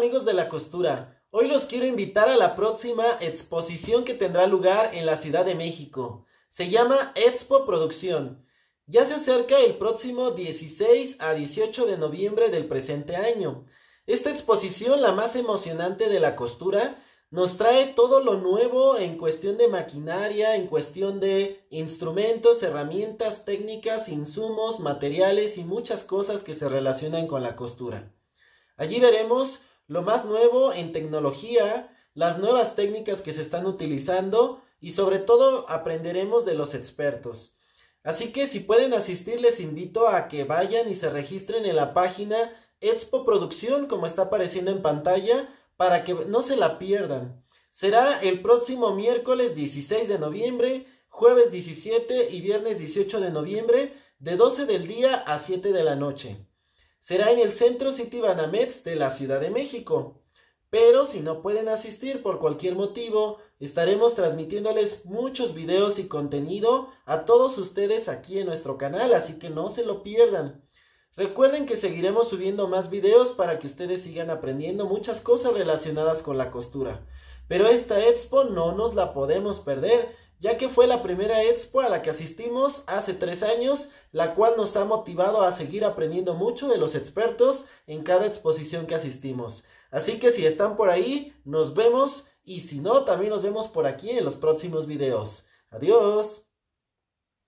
amigos de la costura? Hoy los quiero invitar a la próxima exposición que tendrá lugar en la Ciudad de México. Se llama Expo Producción. Ya se acerca el próximo 16 a 18 de noviembre del presente año. Esta exposición, la más emocionante de la costura, nos trae todo lo nuevo en cuestión de maquinaria, en cuestión de instrumentos, herramientas, técnicas, insumos, materiales y muchas cosas que se relacionan con la costura. Allí veremos lo más nuevo en tecnología, las nuevas técnicas que se están utilizando y sobre todo aprenderemos de los expertos. Así que si pueden asistir les invito a que vayan y se registren en la página Expo Producción como está apareciendo en pantalla para que no se la pierdan. Será el próximo miércoles 16 de noviembre, jueves 17 y viernes 18 de noviembre de 12 del día a 7 de la noche será en el Centro City Banamex de la Ciudad de México. Pero si no pueden asistir por cualquier motivo, estaremos transmitiéndoles muchos videos y contenido a todos ustedes aquí en nuestro canal, así que no se lo pierdan. Recuerden que seguiremos subiendo más videos para que ustedes sigan aprendiendo muchas cosas relacionadas con la costura. Pero esta expo no nos la podemos perder, ya que fue la primera expo a la que asistimos hace tres años, la cual nos ha motivado a seguir aprendiendo mucho de los expertos en cada exposición que asistimos. Así que si están por ahí, nos vemos y si no, también nos vemos por aquí en los próximos videos. Adiós.